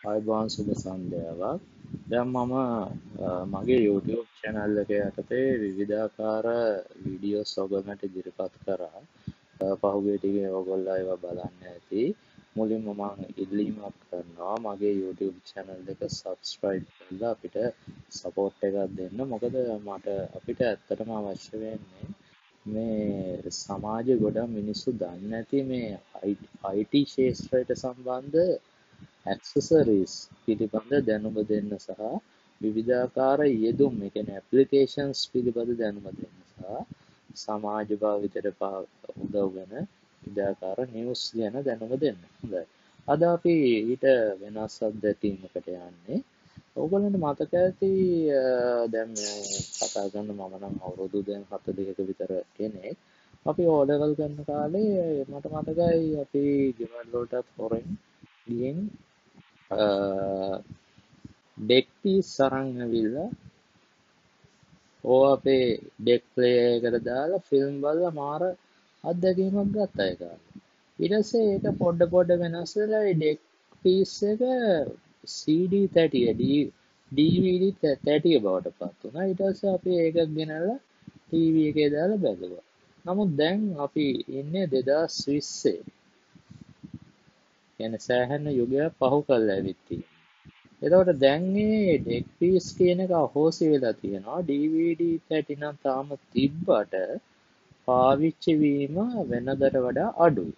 අයිබෝන් සුබ සන්ධ්‍යාවක් දැන් මම මගේ YouTube චැනල් එක යටතේ විවිධාකාර වීඩියෝස් ඔයගොල්ලන්ට ඉදිරිපත් කරා. පහුගිය ටිකේ ඔයගොල්ලෝ ඒවා බලන්න ඇති. මුලින්ම මම ඉල්ලීමක් කරනවා මගේ YouTube channel එක subscribe කරලා අපිට support එකක් දෙන්න. මොකද මට අපිට ඇත්තටම අවශ්‍ය වෙන්නේ මේ සමාජෙ ගොඩක් මිනිස්සු දන්නේ නැති මේ IT ශේෂ්ත්‍රයට සම්බන්ධ ඇක්සසරීස් පිළිබඳ දැනුම දෙන්න සහ විවිධාකාර යෙදුම් ඒ කියන්නේ ඇප්ලිකේෂන්ස් පිළිබඳ දැනුම දෙන්න සහ සමාජ භාවිතයට උදව් වෙන විවිධාකාර නිවුස් ගැන දැනුම දෙන්න. හොඳයි. අද අපි ඊට වෙනස් අත්දැකීමකට යන්නේ. ඕගොල්ලන්ට මතක ඇති දැන් කතා කරන මම නම් අවුරුදු දැන් 42ක විතර කෙනෙක්. අපි ඕ ලෙවල් කරන කාලේ මට මතකයි අපි ගෙවල් වලටත් හොරෙන් ගිහින් ඩෙක් පීස් අරන් ඇවිල්ලා ඕ අපේ ඩෙක් ප්ලේ එකට දාලා ෆිල්ම් බලලා මාර අත්දැකීමක් ගත්තා ඒක. ඊට පස්සේ ඒක පොඩ පොඩ වෙනස් වෙලා ඒ ඩෙක් පීස් එක CD 30 DVD 30 බවට පත් වුණා. ඊට පස්සේ අපි ඒක ගෙනල්ලා ටීවී එකේ දාලා බැලුවා. නමුත් දැන් අපි ඉන්නේ 2020 කියන්නේ සෑහෙන යුගයක් පහු කරලා ඇවිත් තියෙනවා. එතකොට දැන් මේ ඩෙක් පීස් කියන එක අහෝසි වෙලා තියෙනවා. DVD 30 නම් තාම තිබ්බට පාවිච්චි වීම වෙනදට වඩා අඩුයි.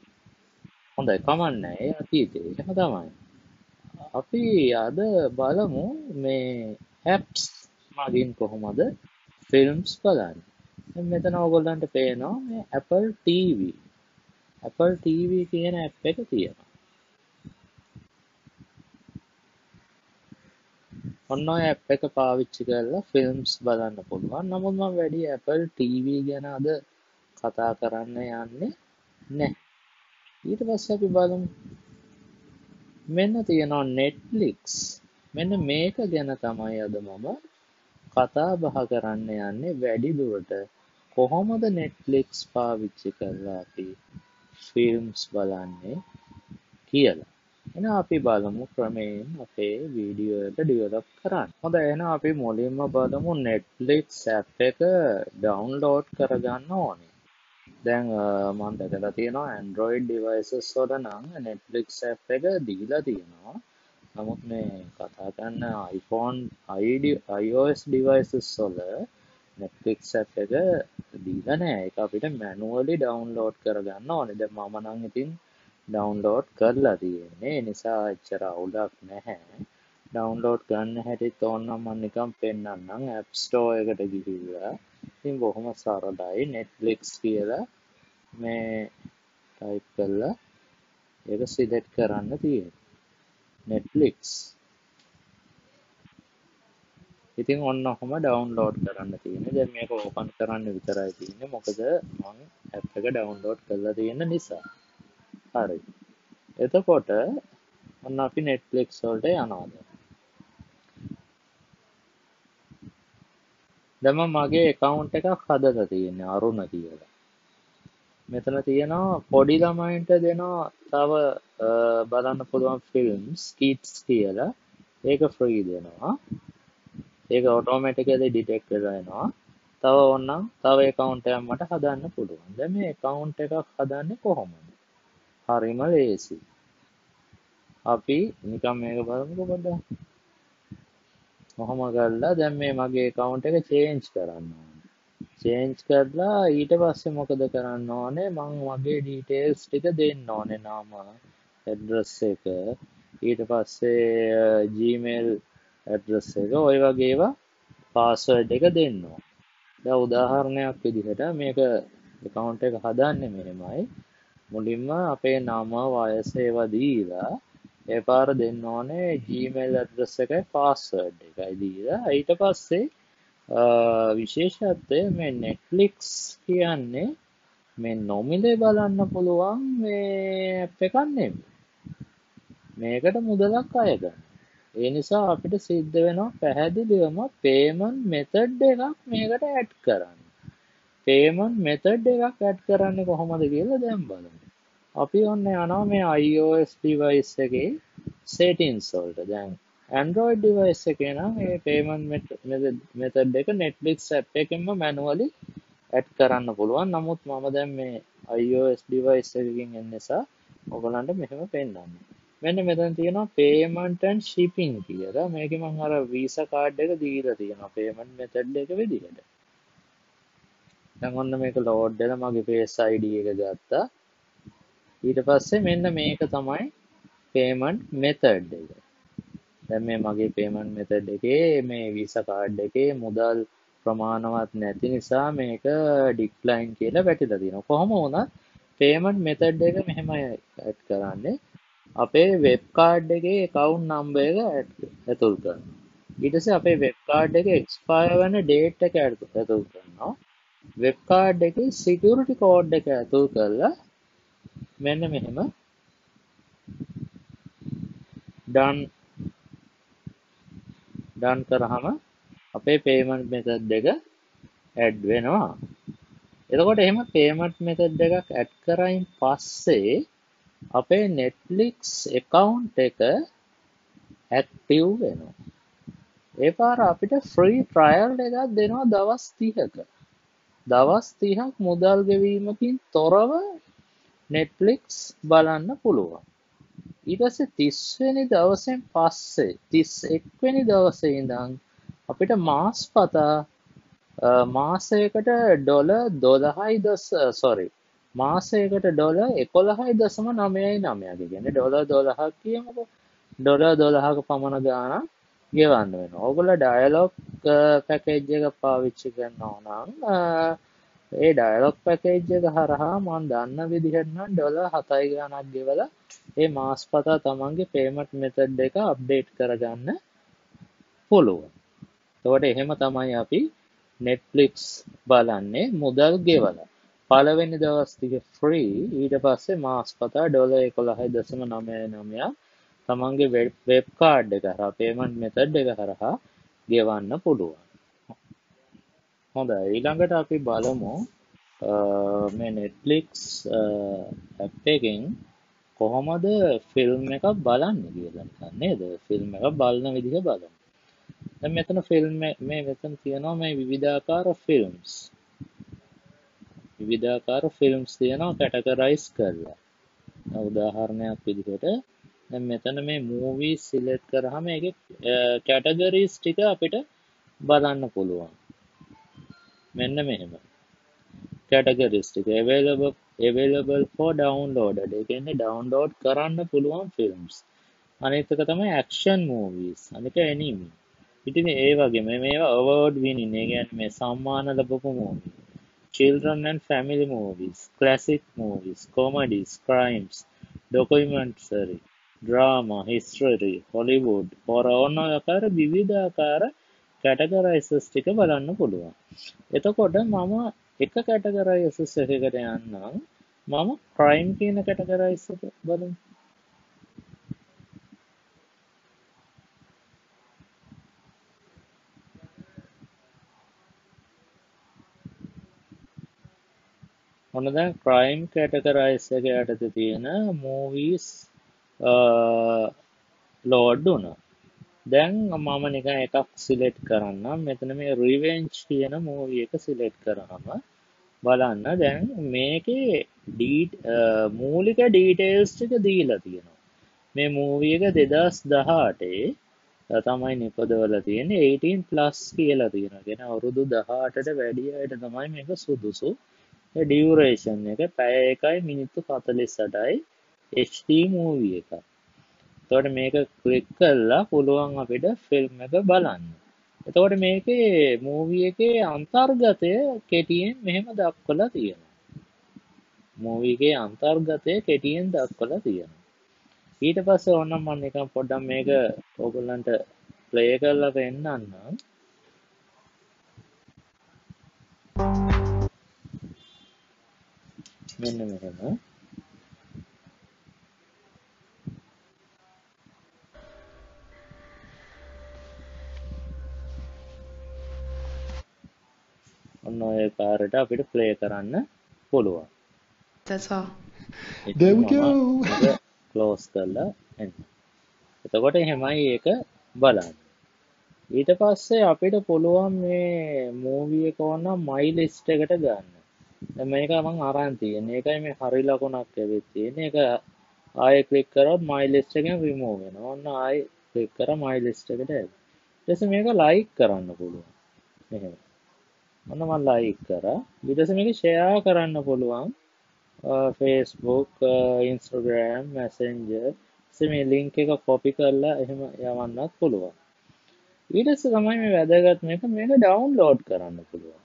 හොඳයි කමන්නේ ඒ අතීතේ එහෙම තමයි. අපි අද බලමු මේ ඇප්ස් මගින් කොහොමද ෆිල්ම්ස් බලන්නේ. දැන් මෙතන ඔයගොල්ලන්ට පේනවා මේ Apple TV. Apple TV කියන ඇප් එක තියෙනවා. ඔන්න ඔය ඇප් එක පාවිච්චි කරලා ෆිල්ම්ස් බලන්න පුළුවන්. නමුත් මම වැඩි Apple TV ගැන අද කතා කරන්න යන්නේ නැහැ. ඊට පස්සේ අපි බලමු. මෙන්න තියෙනවා Netflix. මෙන්න මේක ගැන තමයි අද මම කතා බහ කරන්න යන්නේ වැඩි දුරට කොහොමද Netflix පාවිච්චි කරලා අපි ෆිල්ම්ස් බලන්නේ කියලා. එහෙනම් අපි බලමු ක්‍රමයෙන් අපේ වීඩියෝ එක ඩෙවලොප් කරන්න. හොඳයි එහෙනම් අපි මුලින්ම බලමු Netflix app එක download කරගන්න ඕනේ. දැන් මම දැකලා තියෙනවා Android devices වල නම් Netflix app එක දීලා තියෙනවා. නමුත් මේ කතා කරන iPhone iOS devices වල Netflix app එක දීලා නැහැ. ඒක අපිට manually download කරගන්න ඕනේ. දැන් මම නම් ඉතින් ඩවුන්ලෝඩ් කරලා තියෙන්නේ. නිසා එච්චර අවුලක් නැහැ. ඩවුන්ලෝඩ් ගන්න හැටිත් ඕන්නම් මම නිකන් පෙන්නන්නම් ඇප් ස්ටෝර් එකට ගිහිල්ලා. ඉතින් බොහොම සරලයි. Netflix කියලා මේ ටයිප් කරලා ඒක සිලෙක්ට් කරන්න තියෙනවා Netflix. ඉතින් ඔන්න ඔහොම ඩවුන්ලෝඩ් කරන්න තියෙන්නේ. දැන් මේක ඕපන් කරන්න විතරයි තියෙන්නේ. මොකද මම ඇප් එක ඩවුන්ලෝඩ් කරලා තියෙන නිසා. හරි. එතකොට ඔන්න අපි නෙට්ෆ්ලික්ස් වලට යනවාද දැන්. මගේ account එකක් හදලා තියෙන්නේ අරුණ කියලා. මෙතන තියෙනවා පොඩි ළමයින්ට දෙනවා තව බලන්න පුළුවන් ෆිල්ම්ස් කිඩ්ස් කියලා. ඒක ෆ්‍රී දෙනවා. ඒක ඔටෝමැටිකලි ඩිටෙක්ට් වෙලා එනවා. තව ඕනනම් තව account එකක් මට හදන්න පුළුවන්. දැන් මේ account එකක් හදන්නේ කොහොමද? හරිම ලේසි. අපි නිකන් මේක බලමුකෝ පොඩ්ඩක්. කොහොම කරලා දැන් මේ මගේ account එක change කරන්න ඕනේ. change කරලා ඊට පස්සේ මොකද කරන්න ඕනේ? මම මගේ details ටික දෙන්න ඕනේ නාම address එක ඊට පස්සේ gmail address එක ওই වගේ ඒවා password එක දෙන්න ඕනේ. දැන් උදාහරණයක් විදිහට මේක account එක හදන්නේ මෙහෙමයි. මුලින්ම අපේ නම වයස ඒවා දීලා ඒ පාර දෙන්න ඕනේ Gmail address එකයි password එකයි දීලා ඊට පස්සේ විශේෂත්වය මේ Netflix කියන්නේ මේ නොමිලේ බලන්න පුළුවන් මේ ඇප් එකක් නෙමෙයි. මේකට මුදලක් අය ගන්න. ඒ නිසා අපිට සිද්ධ වෙනවා පැහැදිලිවම payment method එකක් මේකට ඇඩ් කරන්න. payment method එකක් ඇඩ් කරන්නේ කොහොමද කියලා දැන් බලමු. අපි ඔන්න යනවා මේ iOS device එකේ සේටින්ස් වලට දැන් Android device එකේ නම් මේ payment method එක Netflix app එකෙන්ම manually add කරන්න පුළුවන්. නමුත් මම දැන් මේ iOS device එකකින් එන නිසා ඔයගලන්ට මෙහෙම පෙන්නන්නේ. මෙන්න මෙතන තියෙනවා payment and shipping කියලා. මේකේ මම අර Visa card එක දීලා තියෙනවා payment method එක විදිහට. දැන් ඔන්න මේක load වෙලා මගේ Face ID එක ගත්තා. ඊට පස්සේ මෙන්න මේක තමයි payment method එක. දැන් මේ මගේ payment method එකේ මේ Visa card එකේ මුදල් ප්‍රමාණවත් නැති නිසා මේක decline කියලා වැටිලා තියෙනවා. කොහොම වුණත් payment method එක මෙහෙමයි ඇඩ් කරන්නේ. අපේ වෙබ් කාඩ් එකේ account number එක ඇතුල් කරනවා. ඊට පස්සේ අපේ වෙබ් කාඩ් එකේ expire වෙන date එක ඇතුල් කරනවා. වෙබ් කාඩ් එකේ security code එක ඇතුල් කරලා මෙන්න මෙහෙම done done කරාම අපේ payment method එක ඇඩ් වෙනවා. එතකොට එහෙම payment method එකක් ඇඩ් කරයින් පස්සේ අපේ Netflix account එක ඇක්ටිව් වෙනවා. ඒ පාර අපිට ෆ්‍රී ට්‍රයල් එකක් දෙනවා දවස් 30ක. දවස් 30ක් මුදල් ගෙවීමකින් තොරව Netflix බලන්න පුළුවන්. ඊට පස්සේ 30 වෙනි දවසෙන් පස්සේ 31 වෙනි දවසේ ඉඳන් අපිට මාස්පතා මාසයකට ඩොල 12යි දස් සොරි මාසයකට ඩොල 11යි දශම 9යි 9ක කියන්නේ ඩොලර් 12ක් කියමුකෝ ඩොලර් 12ක පමණ ගාණක් ගෙවන්න වෙනවා. ඕගොල්ලෝ ඩයලොග් පැකේජ් එක පාවිච්චි කරනවා නම් ඒ ඩයලොග් පැකේජ් එක හරහා මම දන්න විදිහට නම් ඩොලර් 7යි ගාණක් ගෙවලා ඒ මාස්පතා තමන්ගේ පේමන්ට් මෙතඩ් එක අප්ඩේට් කරගන්න පුළුවන්. එතකොට එහෙම තමයි අපි Netflix බලන්නේ මුදල් ගෙවලා. පළවෙනි දවස් ටික ෆ්‍රී ඊට පස්සේ මාස්පතා ඩොලර් 11.99 තමන්ගේ වෙබ් කාඩ් එක හරහා පේමන්ට් මෙතඩ් එක හරහා ගෙවන්න පුළුවන්. හොඳයි. ඊළඟට අපි බලමු මේ නෙට්ලික්ස් ඇප් එකෙන් කොහොමද ෆිල්ම් එකක් බලන්න කියලා නේද? ෆිල්ම් එකක් බලන විදිහ බලමු. දැන් මෙතන ෆිල්ම් මේ මෙතන තියෙනවා මේ විවිධාකාර ෆිල්ම්ස් විවිධාකාර ෆිල්ම්ස් තියෙනවා කැටගරයිස් කරලා. උදාහරණයක් විදිහට දැන් මෙතන මේ මූවී සිලෙක්ට් කරාම ඒකේ කැටගරීස් ටික අපිට බලන්න පුළුවන්. මෙන්න මෙහෙම. categories ටික available available for downloaded. ඒ කියන්නේ download කරන්න පුළුවන් films. අනිත් එක තමයි action movies. අනික anime. ඉතින් ඒ වගේ මේවා award winning. ඒ කියන්නේ මේ සම්මාන ලැබපු movie. children and family movies classic movies comedies crimes documentary drama history hollywood horror ඔන්න ඔය ආකාර විවිධ ආකාර කැටගරයිසස් ටික බලන්න පුළුවන්. එතකොට මම එක කැටගරයිසස් එකකට යන්නම් මම ක්‍රයිම් කියන කැටගරයිස් එක බලමු. ඔන්න දැන් ක්‍රයිම් කැටගරයිස් එක යටතේ තියෙන මූවීස් ලෝඩ් වුණා. දැන් මම නිකන් එකක් සිලෙක්ට් කරන්නම් මෙතන මේ රිවෙන්ජ් කියන මූවී එක සිලෙක්ට් කරාම බලන්න දැන් මේකේ ඩීට් මූලික ඩීටේල්ස් ටික දීලා තියෙනවා මේ මූවී එක 2018 තමයි නිපදවලා තියෙන්නේ 18 ප්ලස් කියලා තියෙනවා. කියන අවුරුදු 18ට වැඩි අයට තමයි මේක සුදුසු. ඒ ඩියුරේෂන් එක පැය 1යි මිනිත්තු 48යි HD මූවී එකක්. එතකොට මේක ක්ලික් කරලා පුළුවන් අපිට ෆිල්ම් එක බලන්න. එතකොට මේකේ මූවී එකේ අන්තර්ගතය කෙටියෙන් මෙහෙම දක්වලා තියෙනවා. මූවී එකේ අන්තර්ගතය කෙටියෙන් දක්වලා තියෙනවා. ඊට පස්සේ ඕනම් මම නිකන් පොඩ්ඩක් මේක ඕගොල්ලන්ට ප්ලේ කරලා පෙන්නන්නම්. මෙන්න මෙහෙම කාරට අපිට ප්ලේ කරන්න පුළුවන්. That's all. ඉතින් There we මම go. ක්ලෝස් කරලා එන්න. එතකොට එහෙමයි ඒක බලන්න. ඊට පස්සේ අපිට පුළුවන් මේ මූවිය එක ඕනම් මයි ලිස්ට් එකට ගන්න. දැන් මේක මං අරන් තියෙන ඒකයි මේ හරි ලකුණක් ඇවිත් තියෙන ඒක ආයෙ ක්ලික් කරොත් මයි ලිස්ට් එකෙන් රිමූව් වෙනවා. ඔන්න ආයෙ ක්ලික් කරා මයි ලිස්ට් එකට ඇවිත් ඊට පස්සේ මේක ලයික් කරන්න පුළුවන්. මෙහෙම ඔන්න මම ලයික් කරා? ඊට පස්සේ මේක ෂෙයා කරන්න පුළුවන්. ෆේස්බුක් ඉන්ස්ට්‍රග්‍රෑම් මැසෙන්ජර් මේ ලිංක් එක කොපි කරලා එහෙම යවන්නත් පුළුවන්. ඊටස්ස තමයි මේ වැදගත් මේක. මේක ඩවන්ලෝඩ් කරන්න පුළුවන්.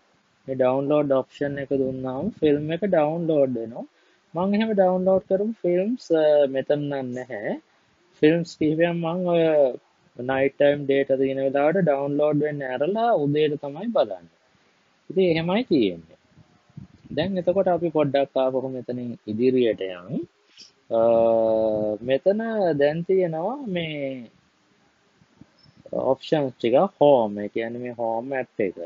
මේ ඩවන්ලෝඩ් ඔප්ෂන් එක දුන්නාම ෆිල්ම් එක ඩවන්ලෝඩ් වෙනවා. මං එහෙම ඩවන්ලෝඩ් කරපු ෆිල්ම්ස් මෙතන නැහැ. ෆිල්ම්ස් කිහිපයක් මං ඔය නයිටයිම් ඩේට තියෙන වෙලාවට ඩවන්ලෝඩ් වෙන්න ඇරලා උදේට තමයි බලන්න. ඉතින් එහෙමයි තියෙන්නේ. දැන් එතකොට අපි පොඩ්ඩක් ආපහු මෙතනින් ඉදිරියට යමු. මෙතන දැන් තියෙනවා මේ ඔප්ෂන්ස් ටික හෝම් එක කියන්නේ මේ හෝම් ඇප් එක.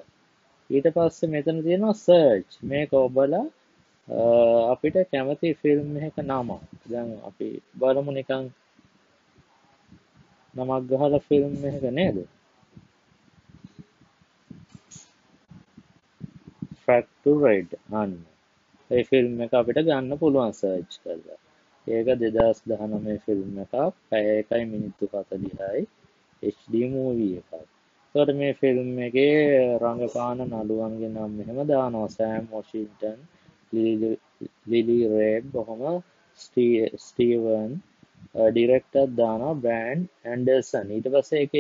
ඊට පස්සේ මෙතන තියෙනවා සර්ච් මේක ඔබලා අපිට කැමති ෆිල්ම් එක නම දැන් අපි බලමු නිකන් නමක් ගහලා ෆිල්ම් එක නේද? ෆැක්ටු රෙඩ් අන්න. ඒ ෆිල්ම් එක අපිට ගන්න පුළුවන් සර්ච් කරලා. ඒක දෙදස් දහනමේ ෆිල්ම් එකක් පැය එකයි මිනිත්තු හතලිහයි HD මූවී එකක්. තොට මේ ෆිල්ම් එකේ රඟපාන නළුවන්ගේ නම් මෙහෙම දානවා. සෑම් වොෂින්ටන් ලිලි රේඩ් බොහොම ස්ටීවන් ඩිරෙක්ටත් දාන බ්‍රෑන්් ඇන්ඩර්සන් ඊට පස එක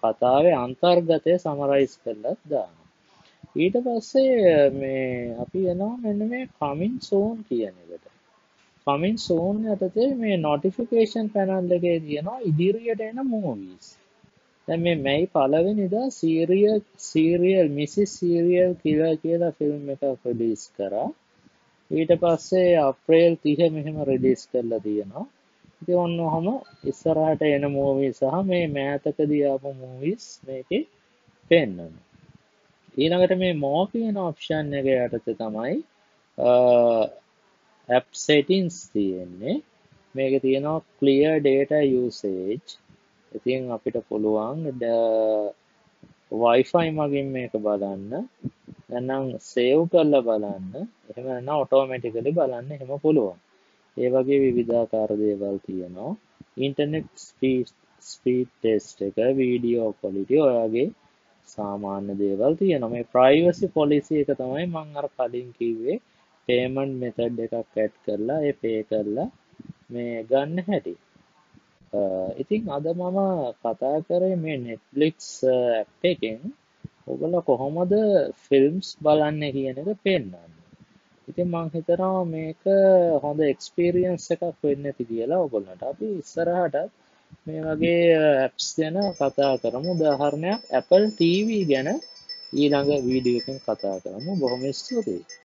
කතාවේ අන්තර්ගතය සමරයිස් කරලත් දාන ඊට පස්සේ මේ අපි එනවා මෙන්න මේ කමින් සෝන් කියන එකට. කමින් සෝන් යටතේ මේ නොටිෆිකේෂන් පැනල් එකේ තියෙනවා ඉදිරියට එන මූවීස් දැන් මේ මැයි පළවෙනිදා සීරියල් සීරියල් මිසිස් සීරියල් කියලා කියලා ෆිල්ම් එකක් රිලීස් කරා. ඊට පස්සේ අප්‍රේල් 30 මෙහෙම රිලීස් කරලා තියෙනවා. ඉතින් ඔන්න ඔහම ඉස්සරහට එන මූවී සහ මේ මෑතකදී ආපු මූවීස් මේකේ පෙන්වනවා. ඊළඟට මේ මෝ කියන ඔප්ෂන් එක යටතේ තමයි ඇප් සෙටින්ස් තියෙන්නේ. මේක තියෙනවා clear data usage. ඉතින් අපිට පුළුවන් Wi-Fi මගින් මේක බලන්න. නැත්නම් සේව් කරලා බලන්න. එහෙම නැත්නම් ඔටෝමැටිකලි බලන්න එහෙම පුළුවන්. ඒ වගේ විවිධාකාර දේවල් තියෙනවා. ඉන්ටර්නෙට් ස්පීඩ් ස්පීඩ් ටෙස්ට් එක වීඩියෝ ක්වලිටි ඔයගේ සාමාන්‍ය දේවල් තියෙනවා. මේ ප්‍රයිවසි පොලිසි එක තමයි මං අර කලින් කිව්වේ පේමන්ට් මෙතඩ් එකක් ඇඩ් කරලා ඒ පේ කරලා මේ ගන්න හැටි. ඉතින් අද මම කතා කරේ මේ නෙට්ලික්ස් ඇප් එකෙන්. ඔගල කොහොමද ෆිල්ම්ස් බලන්න කියන එක පෙන්න්න ඉතින් මං හිතනවා මේක හොඳ එක්ස්පිරියන්ස් එකක් වෙන්න ඇති කියලා ඔගොල්ලට අපි ඉස්සරහටත් මේ වගේ ඇප්ස් ගැන කතා කරමු. උදාහරණයක් Apple TV ගැන ඊළඟ වීඩියෝ එකෙන් කතා කරමු. බොහොම ස්තුතියි.